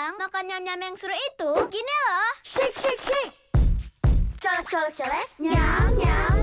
Bilang makan nyam-nyam yang seru itu gini loh. Shake, shake, shake. Colek, colek, colek. Nyam, nyam,